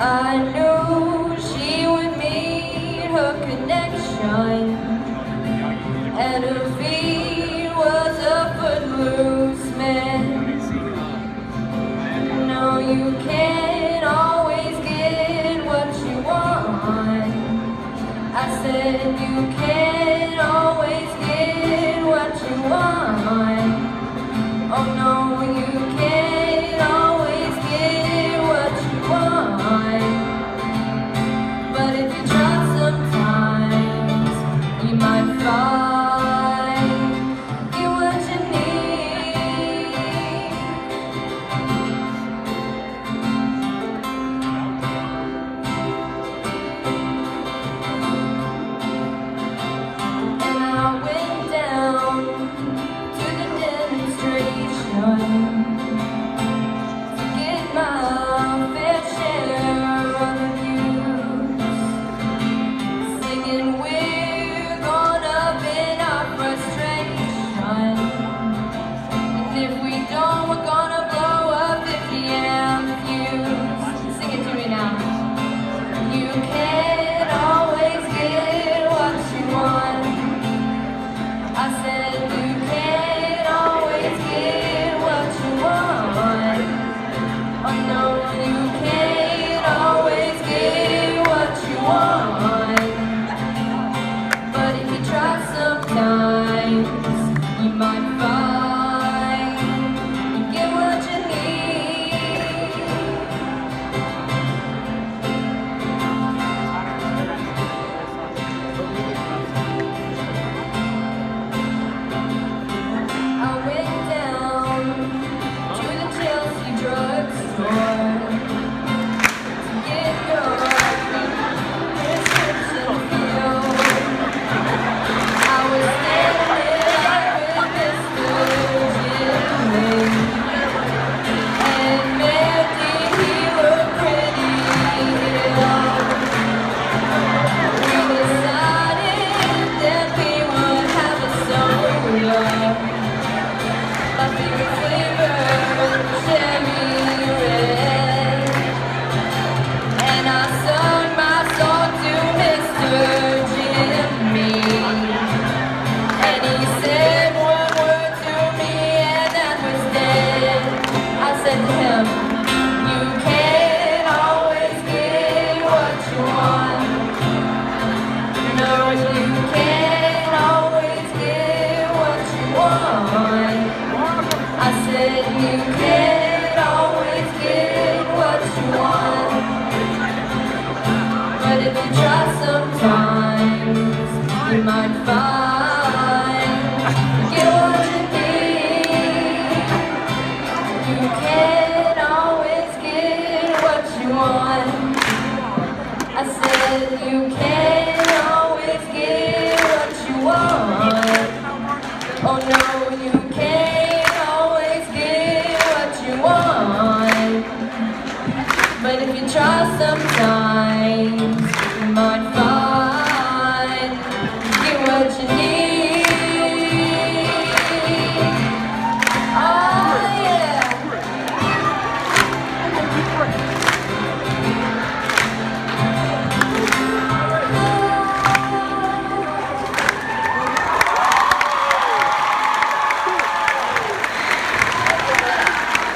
I knew she would meet her connection. And her feet was a footloose man No, you can't always get what you want. I said you can't You can't always get what you want. Oh no, you can't always get what you want. But if you try sometimes, you might